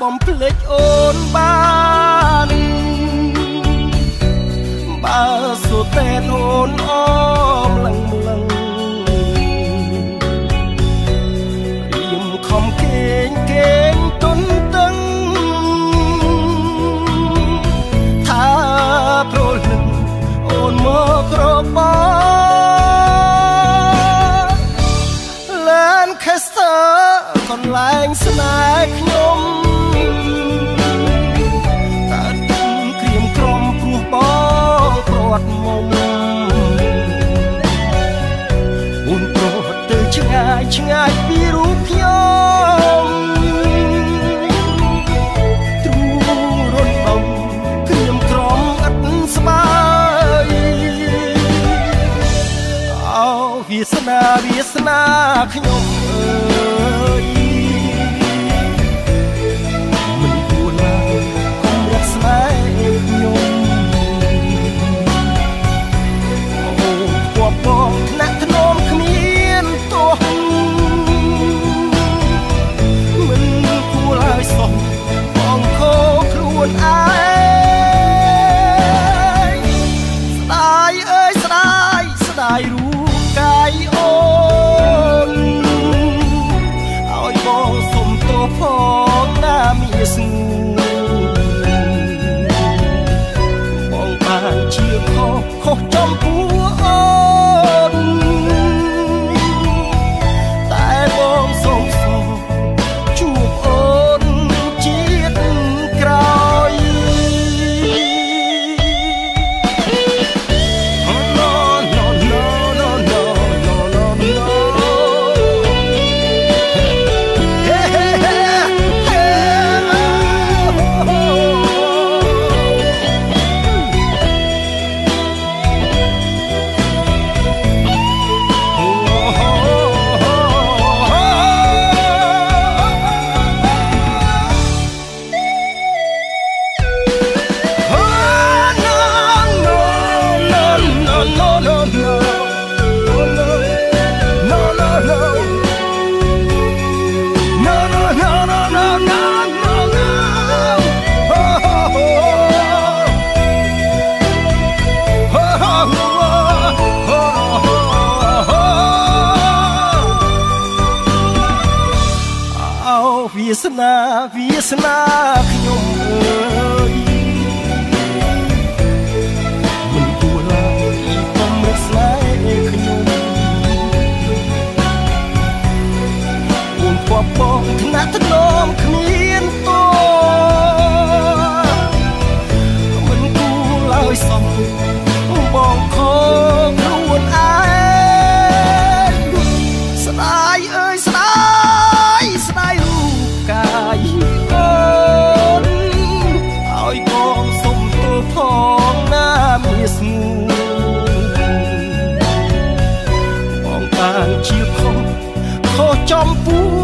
បំភ្លេចអូនបានបើសុតែនអូន វាសនាវាសនាខ្ញុំអើយមិនគួរឡើយកុំរកស្នេហ៍ខ្ញុំអូពពបងថ្នាក់ធ្នមគ្មានទោះមិនគួរឡើយសោះបងខោខ្លួនឯងស្ដាយអើយស្ដាយស្ដាយរូ បងសុំទោសផងណាមានស្ងួ វាសនាវាសនាខ្ញុំអើយមិនគួរឡើយកុំរកស្នេហ៍ខ្ញុំអូនពពបងថ្នាក់ថ្នមគ្មានតោមិនគួរឡើយសោះ chompu